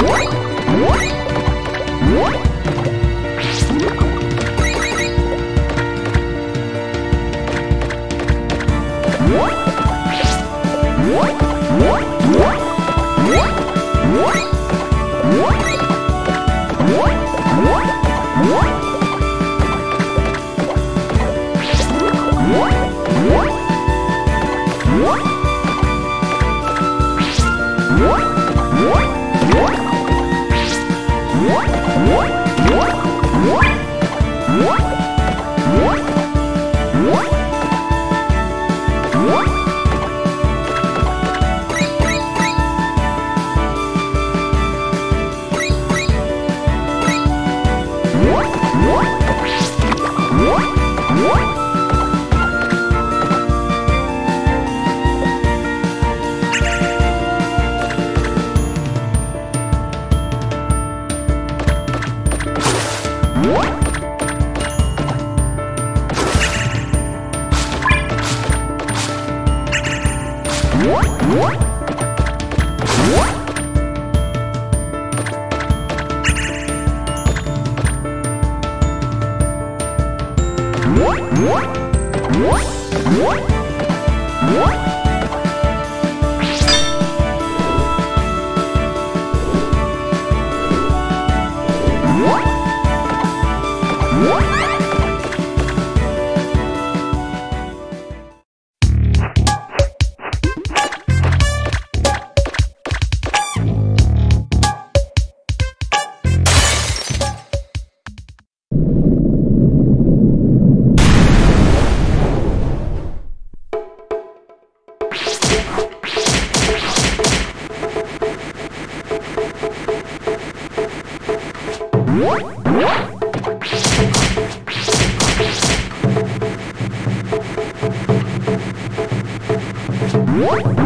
What? What? What? What?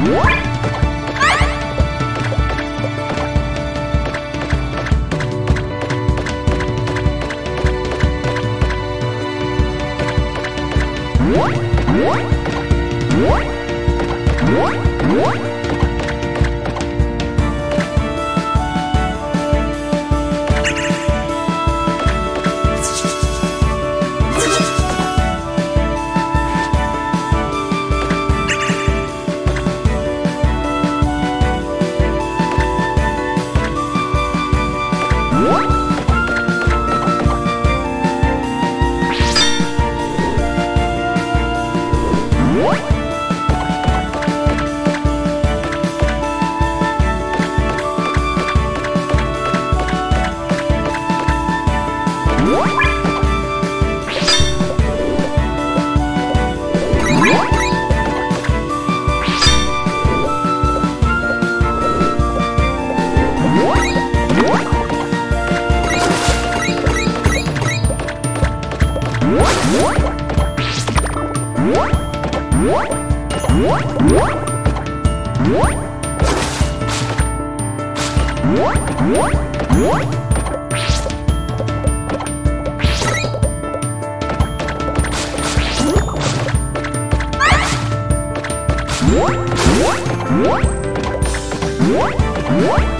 What? What?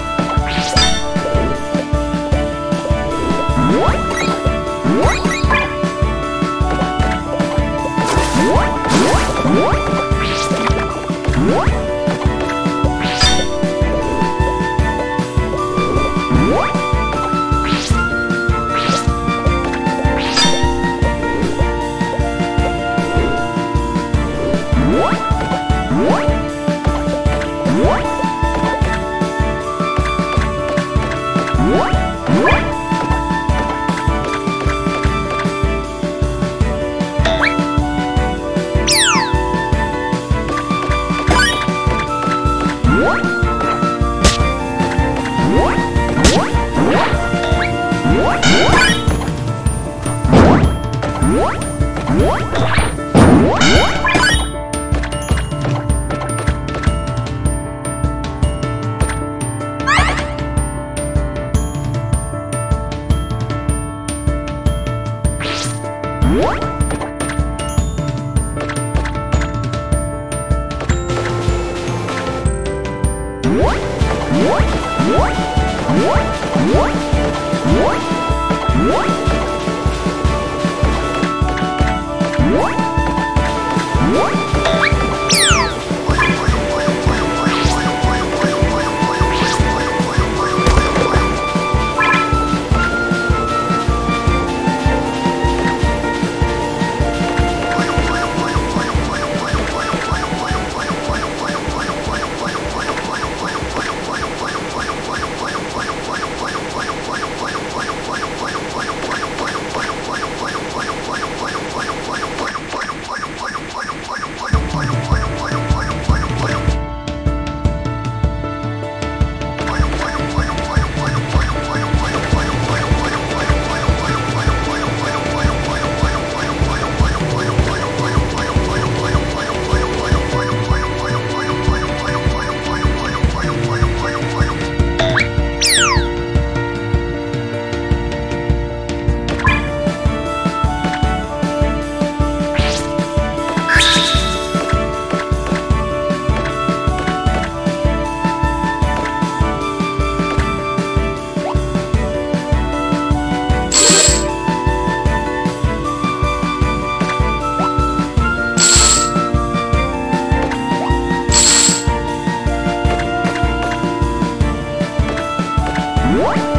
What?